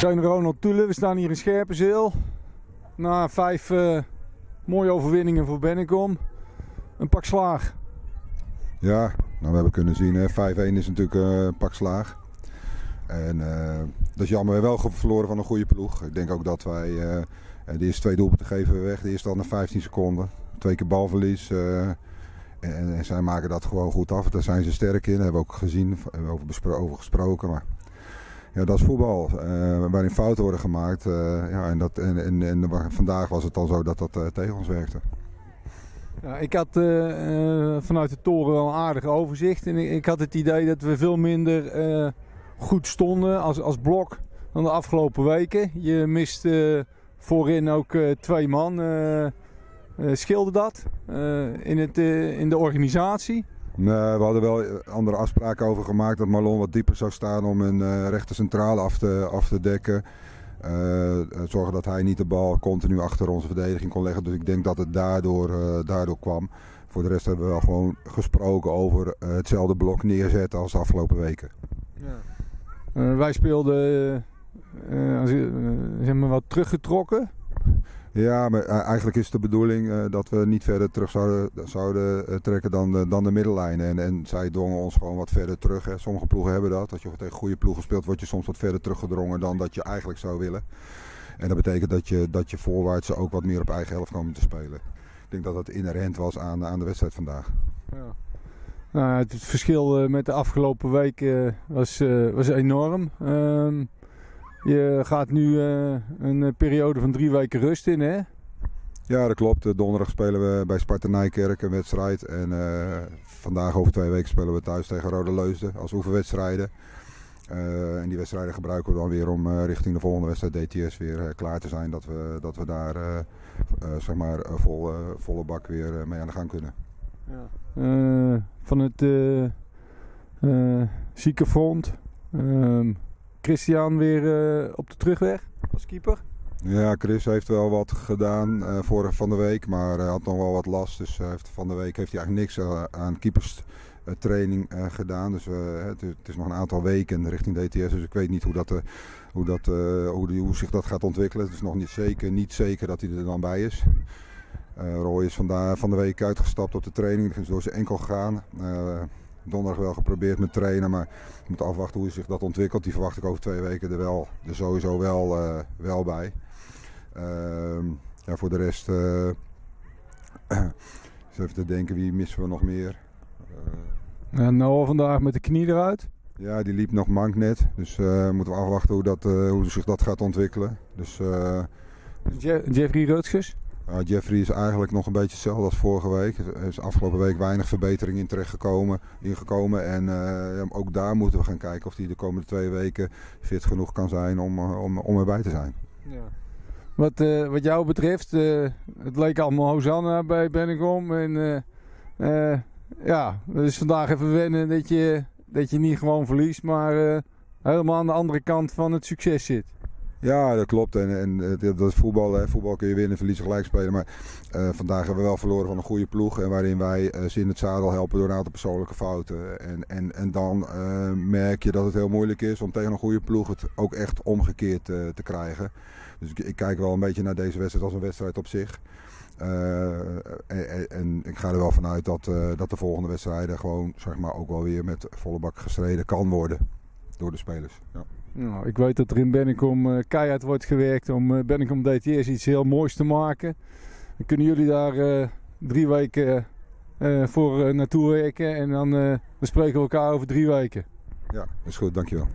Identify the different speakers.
Speaker 1: zijn Ronald Toelen. We staan hier in Scherpenzeel. Na vijf uh, mooie overwinningen voor Bennekom. Een pak slaag.
Speaker 2: Ja, nou, we hebben kunnen zien, 5-1 is natuurlijk uh, een pak slaag. En uh, dat is jammer, we hebben wel verloren van een goede ploeg. Ik denk ook dat wij de eerste twee doelpunten geven we weg. De eerste al na 15 seconden. Twee keer balverlies. En, en, zij maken dat gewoon goed af. Daar zijn ze sterk in. Hebben we ook gezien, hebben over, over gesproken. Maar ja, dat is voetbal. Uh, waarin fouten worden gemaakt. Uh, ja, en, dat, en, en, vandaag was het al zo dat dat uh, tegen ons werkte.
Speaker 1: Ik had vanuit de toren wel een aardig overzicht. En ik, ik, had het idee dat we veel minder goed stonden als, als blok dan de afgelopen weken. Je mist voorin ook twee man. scheelde dat in, het, in de organisatie?
Speaker 2: Nee, we hadden wel andere afspraken over gemaakt dat Marlon wat dieper zou staan om een uh, rechter centrale af te, af te dekken. Uh, zorgen dat hij niet de bal continu achter onze verdediging kon leggen. Dus ik denk dat het daardoor, uh, daardoor kwam. Voor de rest hebben we wel gewoon gesproken over hetzelfde blok neerzetten als de afgelopen weken.
Speaker 1: Ja. wij speelden zeg maar wat teruggetrokken.
Speaker 2: Ja, maar eh, eigenlijk is de bedoeling uh, dat we niet verder terug zouden, zouden uh, trekken dan de, dan de middellijnen. En, en zij dwongen ons gewoon wat verder terug. Hè. Sommige ploegen hebben dat. Als je tegen goede ploegen speelt, word je soms wat verder teruggedrongen dan dat je eigenlijk zou willen. En dat betekent dat je, dat je voorwaarts ook wat meer op eigen helft komen te spelen. Ik denk dat dat inherent was aan, aan de wedstrijd vandaag. Ja.
Speaker 1: Nou, het verschil met de afgelopen week was, was enorm. Ehm, je gaat nu uh, een eh, periode van drie weken rust in, hè?
Speaker 2: Ja, dat klopt. Donderdag spelen we bij Sparta Nijkerk een wedstrijd. En uh, vandaag over twee weken spelen we thuis tegen Rode Leusden als oefenwedstrijden. Uh, en die wedstrijden gebruiken we dan weer om uh, richting de volgende wedstrijd DTS weer klaar te zijn. Dat we, dat we daar zeg maar vol, volle bak weer mee aan de gang kunnen.
Speaker 1: Ja. van het ziekenfront ehm, Christian weer uh, op de terugweg als keeper?
Speaker 2: Ja, Chris heeft wel wat gedaan uh, voor van de week, maar hij had nog wel wat last. Dus heeft, van de week heeft hij eigenlijk niks uh, aan keeperstraining gedaan. Dus het, het, is nog een aantal weken richting DTS, dus ik weet niet hoe, dat, hoe, dat, hoe, hoe zich dat gaat ontwikkelen. Het is nog niet zeker, niet zeker dat hij er dan bij is. Roy is vandaag, van de week uitgestapt op de training, is door zijn enkel gegaan donderdag wel geprobeerd met trainen, maar we moeten afwachten hoe zich dat ontwikkelt. Die verwacht ik over twee weken er, wel, er sowieso wel, uh, wel bij. Uh, ja, voor de rest, eens even te denken, wie missen we nog meer?
Speaker 1: en Noah vandaag met de knie eruit?
Speaker 2: Ja, die liep nog mank net. Dus moeten we afwachten hoe, dat, hoe zich dat gaat ontwikkelen. Dus,
Speaker 1: Jeffrey Rutgers?
Speaker 2: Uh, Jeffrey is eigenlijk nog een beetje hetzelfde als vorige week. Er is afgelopen week weinig verbetering in terechtgekomen. Ingekomen. En uh, ook daar moeten we gaan kijken of hij de komende twee weken fit genoeg kan zijn om, uh, om, om erbij te zijn. Ja.
Speaker 1: Wat, uh, wat jou betreft, het leek allemaal Hosanna bij Bennekom. En ja, het is vandaag even wennen dat je, dat je niet gewoon verliest, maar helemaal aan de andere kant van het succes zit.
Speaker 2: Ja, dat klopt. En, en dat is voetbal. Hè. Voetbal kun je winnen, verliezen, gelijk spelen. Maar uh, vandaag hebben we wel verloren van een goede ploeg. En waarin wij uh, ze in het zadel helpen door een aantal persoonlijke fouten. En, en, en dan merk je dat het heel moeilijk is om tegen een goede ploeg het ook echt omgekeerd te krijgen. Dus ik, ik, kijk wel een beetje naar deze wedstrijd als een wedstrijd op zich. En, en, ik ga er wel vanuit dat, dat de volgende wedstrijden gewoon zeg maar, ook wel weer met volle bak gestreden kan worden door de spelers. Ja.
Speaker 1: Nou, ik weet dat er in Bennekom uh, keihard wordt gewerkt om uh, Bennekom DTS iets heel moois te maken. Dan kunnen jullie daar uh, drie weken voor naartoe werken en dan bespreken we elkaar over drie weken.
Speaker 2: Ja, is goed, dankjewel.